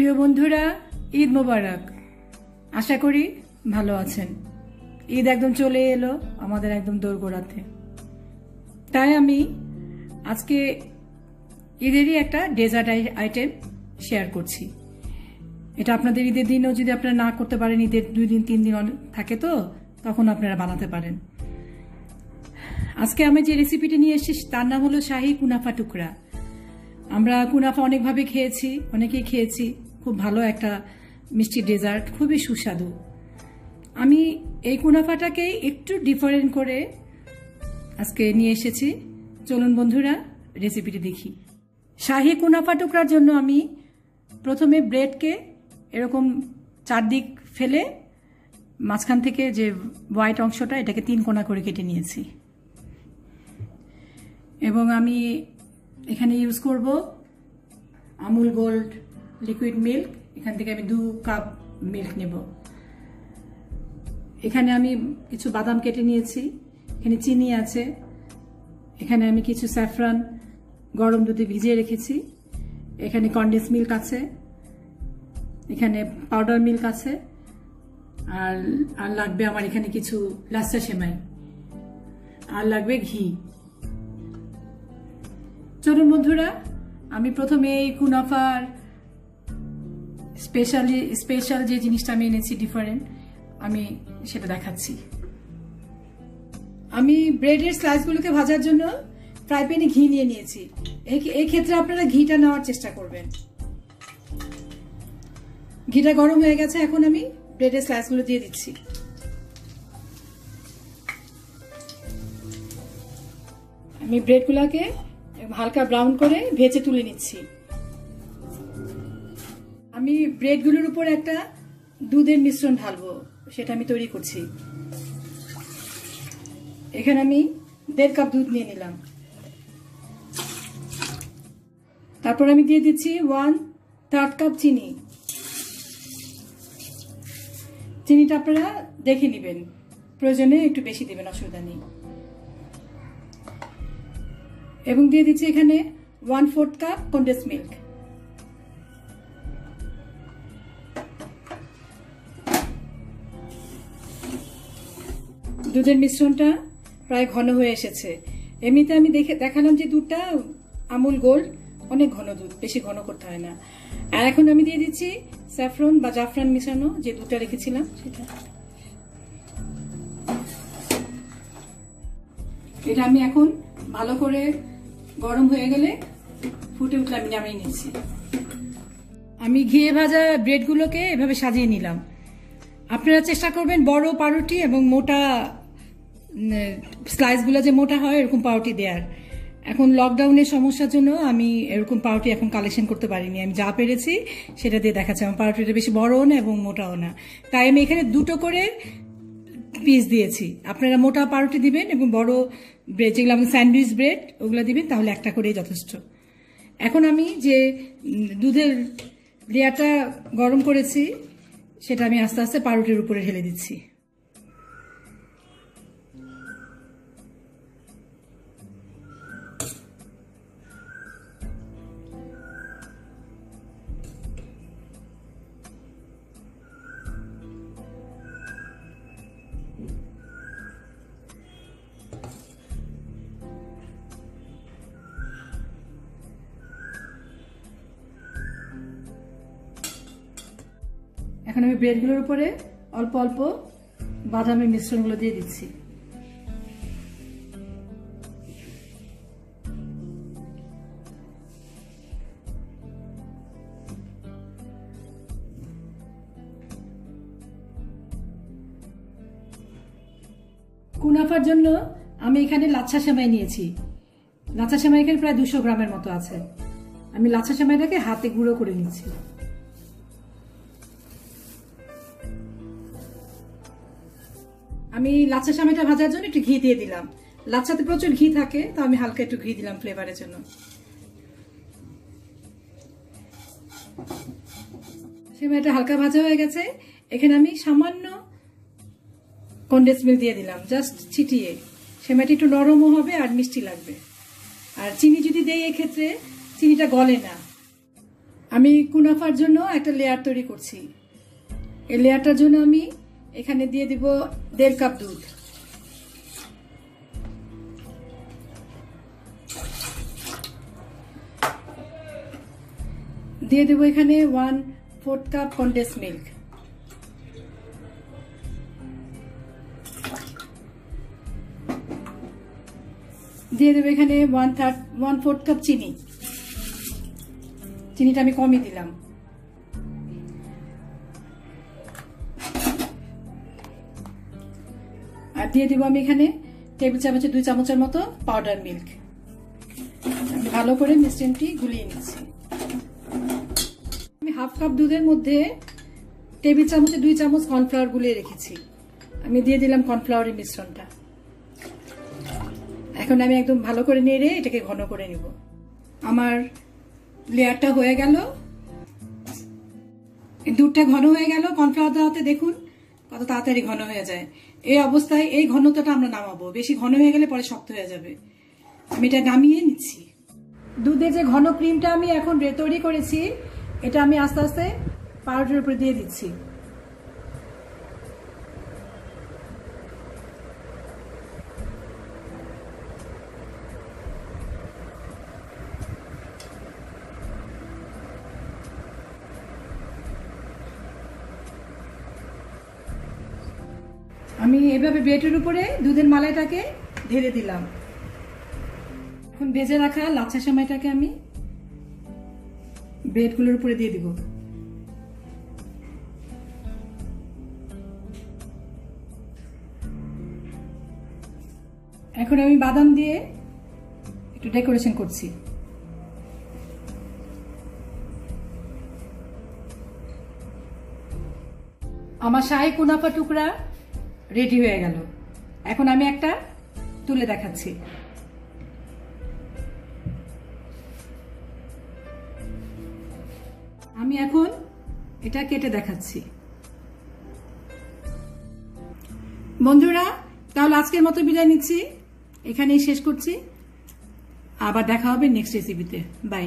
প্রিয় বন্ধুরা, ঈদ মোবারক। আশা করি ভালো আছেন। ঈদ একদম চলে এলো আমাদের একদম দোরগোড়াতে। তাই আমি আজকে ঈদেরই একটা ডেজার্ট আইটেম শেয়ার করছি। এটা আপনাদের ঈদের দিনও যদি আপনারা না করতে পারেন, ঈদের দুই দিন, তিন দিন থাকে তো, তখন আপনারা বানাতে পারেন। আজকে আমি যে রেসিপিটি নিয়ে এসেছি, তার নাম হলো শাহী কুনাফা টুকরা। আমরা কুনাফা অনেকভাবে খেয়েছি, অনেকেই খেয়েছি। খুব ভালো একটা মিষ্টি ডেজার্ট খুবই সুস্বাদু। আমি এই কুনাফাটাকে একটু ডিফারেন্ট করে আজকে নিয়ে এসেছি। চলুন বন্ধুরা রেসিপিটি দেখি। শাহী কুনাফা টুকরার জন্য আমি প্রথমে ব্রেডকে এরকম চারদিক ফেলে মাঝখান থেকে যে হোয়াইট অংশটা, এটাকে তিন কোনা করে কেটে নিয়েছি। এবং আমি এখানে ইউজ করব আমুল গোল্ড লিকুইড মিল্ক এখান থেকে আমি দু কাপ মিল্ক নেব। এখানে আমি কিছু বাদাম কেটে নিয়েছি, এখানে চিনি আছে, এখানে আমি কিছু স্যাফরান গরম দুধে ভিজিয়ে রেখেছি, এখানে কন্ডেন্স মিল্ক আছে, এখানে পাউডার মিল্ক আছে, আর আর লাগবে আমার এখানে কিছু লাস্টা সেমাই, আর লাগবে ঘি। চলুন বন্ধুরা, আমি প্রথমে এই কুনাফার স্পেশালি স্পেশাল যে জিনিসটা আমি এনেছি ডিফারেন্ট আমি সেটা দেখাচ্ছি। আমি ব্রেডের স্লাইসগুলোকে ভাজার জন্য ফ্রাই প্যানে ঘি নিয়ে নিয়েছি। এই ক্ষেত্রে আপনারা ঘিটা নেওয়ার চেষ্টা করবেন। ঘিটা গরম হয়ে গেছে, এখন আমি ব্রেডের স্লাইসগুলো দিয়ে দিচ্ছি। আমি ব্রেডগুলোকে হালকা ব্রাউন করে ভেজে তুলে নিচ্ছি। আমি ব্রেডগুলোর উপর একটা দুধের মিশ্রণ ঢালবো, সেটা আমি তৈরি করছি। এখানে আমি দেড় কাপ দুধ নিয়ে নিলাম। তারপর আমি দিয়ে দিচ্ছি ওয়ান থার্ড কাপ চিনি। চিনিটা আপনারা দেখে নেবেন। প্রয়োজনে একটু বেশি দেবেন, অসুবিধা নেই। এবং দিয়ে দিচ্ছি এখানে one fourth cup condense milk দুধের মিশ্রণটা প্রায় ঘন হয়ে এসেছে। এমনিতে আমি দেখে দেখালাম যে দুধটা আমুল গোল্ড অনেক ঘন দুধ বেশি ঘন করতে হয় না। আর এখন আমি দিয়ে দিচ্ছি স্যাফরন বা জাফরান মিশানো যে দুধটা রেখেছিলাম। সেটা। এটা আমি এখন ভালো করে গরম হয়ে গেলে ফুটে উঠলে আমি নামিয়ে নিচ্ছি। আমি ঘিয়ে ভাজা ব্রেডগুলোকে এভাবে সাজিয়ে নিলাম। আপনারা চেষ্টা করবেন বড় পাউরুটি এবং মোটা স্লাইসগুলো যে মোটা হয়, এরকম পাউরুটি দেওয়ার এখন লকডাউনের সমস্যার জন্য আমি এরকম পাউরুটি এখন কালেকশন করতে পারিনি। আমি যা পেরেছি, সেটা দিয়ে দেখাচ্ছি। আমার পাউরুটিটা বেশি বড়ও না এবং মোটাও না। তাই আমি এখানে দুটো করে পিস দিয়েছি। আপনারা মোটা পাউরুটি দিবেন এবং বড় ব্রেড যেগুলো আমি স্যান্ডউইচ ব্রেড ওগুলো দিবেন, তাহলে একটা করেই যথেষ্ট। এখন আমি যে দুধের লেয়ারটা গরম করেছি, সেটা আমি আস্তে আস্তে পাউরুটির উপরে ঢেলে দিচ্ছি। এখন আমি ব্রেডগুলোর উপরে অল্প অল্প বাদামের মিশ্রণগুলো দিয়ে দিচ্ছি। কুনাফার জন্য আমি এখানে লাচ্ছা সেমাই নিয়েছি। লাচ্ছা সেমাই এখানে প্রায় দুশো গ্রামের মতো আছে। আমি লাচ্ছা সেমাইটাকে হাতে গুঁড়ো করে নিচ্ছি। আমি লাচ্ছা সামাইটা ভাজার জন্য একটু ঘি দিয়ে দিলাম। লাচ্ছাতে প্রচুর ঘি থাকে, তো আমি হালকা একটু ঘি দিলাম ফ্লেভারের জন্য। সেমাইটা হালকা ভাজা হয়ে গেছে। এখানে আমি সামান্য কন্ডেন্স মিল্ক দিয়ে দিলাম জাস্ট ছিটিয়ে। সেমাইটা একটু নরমও হবে আর মিষ্টি লাগবে। আর চিনি যদি দেই এক্ষেত্রে, চিনিটা গলে না। আমি কুনাফার জন্য একটা লেয়ার তৈরি করছি। এই লেয়ারটার জন্য আমি এখানে দিয়ে দিব দেড় কাপ দুধ। দিয়ে দেবো এখানে one fourth cup condense milk. দিয়ে দেবো এখানে one third, one fourth cup চিনি। চিনিটা আমি কমই দিলাম। দিয়ে দিব আমি এখানে টেবিল চামচে দুই চামচের মতো পাউডার মিল্ক ভালো করে মিশ্রণটি গুলিয়ে নিচ্ছি। আমি হাফ কাপ দুধের মধ্যে টেবিল চামচে দুই চামচ কর্নফ্লাওয়ার গুলিয়ে রেখেছি। আমি দিয়ে দিলাম কর্নফ্লাওয়ারের মিশ্রণটা। এখন আমি একদম ভালো করে নেড়ে এটাকে ঘন করে নিব। আমার লেয়ারটা হয়ে গেল। দুধটা ঘন হয়ে গেল। কর্নফ্লাওয়ার দেওয়াতে দেখুন কত তাড়াতাড়ি ঘন হয়ে যায়। এই অবস্থায় এই ঘনত্বটা আমরা নামাবো। বেশি ঘন হয়ে গেলে পরে শক্ত হয়ে যাবে। আমি এটা নামিয়ে নিচ্ছি। দুধে যে ঘন ক্রিমটা আমি এখন তৈরি করেছি, এটা আমি আস্তে আস্তে পাউডারের উপরে দিয়ে দিচ্ছি। আমি এভাবে ব্রেডের উপরে দুধের মালাইটাকে ঢেলে দিলাম। এখন ভেজে রাখা লাচ্ছা সময়টাকে আমি ব্রেডগুলোর উপরে দিয়ে দিব। এখন আমি বাদাম দিয়ে একটু ডেকোরেশন করছি। আমার শাহী কুনাফা টুকরা রেডি হয়ে গেল। এখন আমি একটা তুলে দেখাচ্ছি। আমি এখন এটা কেটে দেখাচ্ছি। বন্ধুরা, তাহলে আজকের মতো বিদায় নিচ্ছি। এখানেই শেষ করছি। আবার দেখা হবে নেক্সট রেসিপিতে বাই